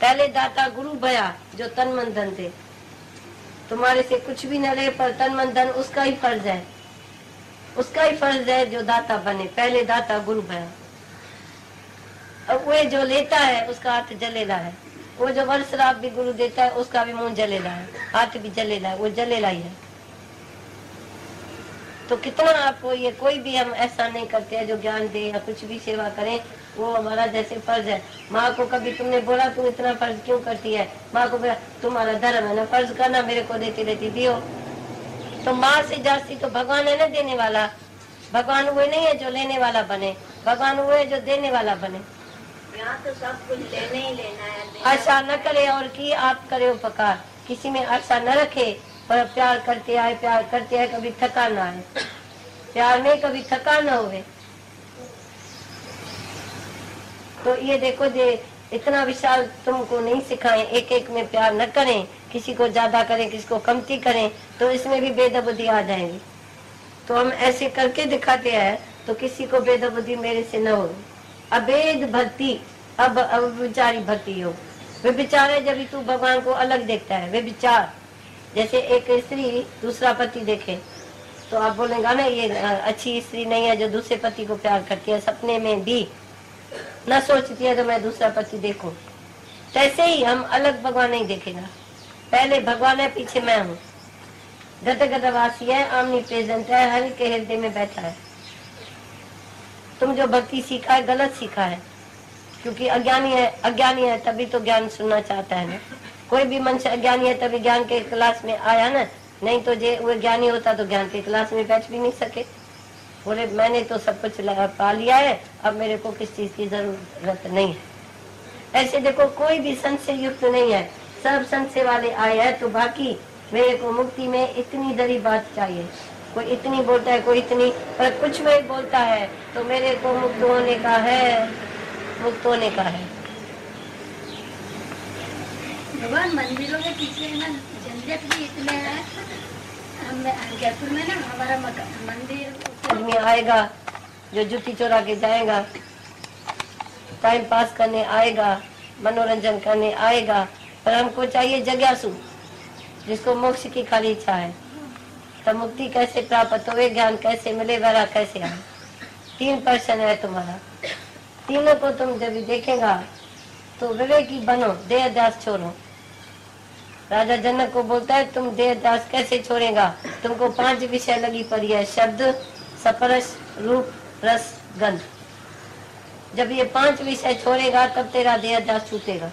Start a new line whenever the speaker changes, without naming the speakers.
पहले दाता गुरु भया जो तन मन धन थे। तुम्हारे से कुछ भी न रहे पर तन मन धन उसका ही फ़र्ज़ है। उसका ही फ़र्ज़ है जो दाता बने, पहले दाता गुरु भया अब वे जो लेता है, उसका हाथ जलेला है। वो जो वर्ष शराब भी गुरु देता है, उसका भी मुँह जलेला है। हाथ भी जलेला है, वो जलेला ही है। तो कितना आपको ये कोई भी हम ऐसा नहीं करते हैं जो ज्ञान दे या कुछ भी सेवा करें वो हमारा जैसे फ़र्ज़ है। माँ को कभी तुमने बोला तुम इतना फ़र्ज़ क्यों करती है? माँ को बोला तुम्हारा धर्म है ना फ़र्ज़ करना मेरे को देती रहती दियो तो माँ से जास्ती तो भगवान है ना देने वाला। भगवान वो नहीं है जो लेने वाला बने। भगवान वो है जो देने वाला बने।
यहाँ तो सब कुछ लेने ही लेना है
आशा न करे और की आप करे उपकार। किसी में आशा न रखे। पर प्यार करते आए, प्यार करते आए, कभी थका ना आए। प्यार में कभी थका न हुए तो ये देखो जे, इतना विशाल तुमको नहीं सिखाएँ एक एक में प्यार न करें, किसी को ज़्यादा करें, किसी को कमती करें तो इसमें भी बेदबुद्धि आ जाएगी। तो हम ऐसे करके दिखाते हैं तो किसी को बेदबुद्धि मेरे से न हो अभेद भक्ति, अब अब विचारी भक्ति हो। वे विचार है जब तू भगवान को अलग देखता है वे विचार जैसे एक स्त्री दूसरा पति देखे तो आप बोलेगा ना ये अच्छी स्त्री नहीं है जो दूसरे पति को प्यार करती है, सपने में भी न सोचती है तो मैं दूसरा पति देखूँ। तैसे ही हम अलग भगवान नहीं देखेगा। पहले भगवान है, पीछे मैं हूँ। गद गदवासी है आमनी प्रेजेंट है, हर के हृदय में बैठा है। तुम जो भक्ति सीखा है, गलत सीखा है, क्योंकि अज्ञानी है अज्ञानी है, तभी तो ज्ञान सुनना चाहता है ना। कोई भी मनुष्य अज्ञानी है तभी ज्ञान के क्लास में आया ना, नहीं तो जे वो ज्ञानी होता तो ज्ञान के क्लास में बैठ भी नहीं सके। बोले, मैंने तो सब कुछ पा लिया है, अब मेरे को किस चीज़ की ज़रूरत नहीं है। ऐसे देखो, कोई भी संत से युक्त नहीं है। सब संत से वाले आए हैं तो बाकी, मेरे को मुक्ति में इतनी दरी बात चाहिए। कोई इतनी बोलता है, कोई इतनी, पर कुछ में बोलता है तो मेरे को मुक्त होने का है, मुक्त होने का है।
भगवान, मंदिरों के पीछे ना, झंझट भी इतने हैं। जयपुर में ना, हमारा मंदिर
आदमी आएगा जो जुटी चोरा के जाएगा। टाइम पास करने आएगा, मनोरंजन करने आएगा, पर हमको चाहिए जग्यासु, जिसको मोक्ष की खाली इच्छा है। तो मुक्ति कैसे प्राप्त हो ज्ञान कैसे मिले वरा कैसे आए? तीन पर्सन है तुम्हारा। तीनों को तुम जब देखेगा तो विवेकी बनो देह छोड़ो। राजा जनक को बोलता है, तुम देह दास कैसे छोड़ेगा? तुमको पाँच विषय लगी पड़ी है, शब्द सपरस रूप, रस, गंध। जब ये पाँच विषय छोड़ेगा, तब तेरा देह दास छूटेगा।